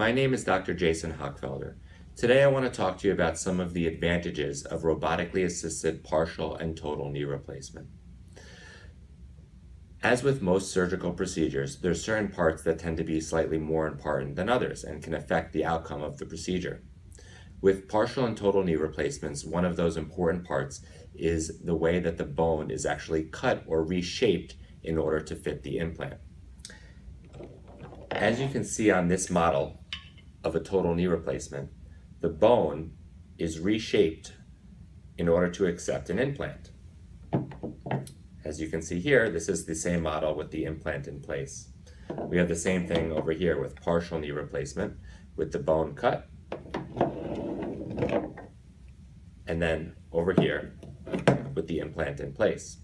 My name is Dr. Jason Hochfelder. Today I want to talk to you about some of the advantages of robotically assisted partial and total knee replacement. As with most surgical procedures, there are certain parts that tend to be slightly more important than others and can affect the outcome of the procedure. With partial and total knee replacements, one of those important parts is the way that the bone is actually cut or reshaped in order to fit the implant. As you can see on this model of a total knee replacement, the bone is reshaped in order to accept an implant. As you can see here, this is the same model with the implant in place. We have the same thing over here with partial knee replacement with the bone cut. And then over here with the implant in place.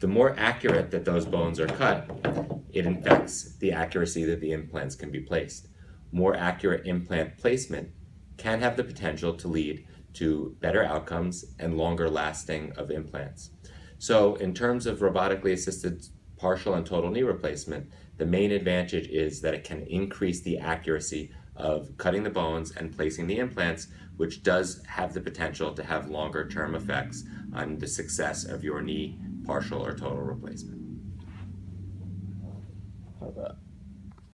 The more accurate that those bones are cut, it affects the accuracy that the implants can be placed. More accurate implant placement can have the potential to lead to better outcomes and longer lasting of implants. So in terms of robotically assisted partial and total knee replacement, the main advantage is that it can increase the accuracy of cutting the bones and placing the implants, which does have the potential to have longer term effects on the success of your knee partial or total replacement.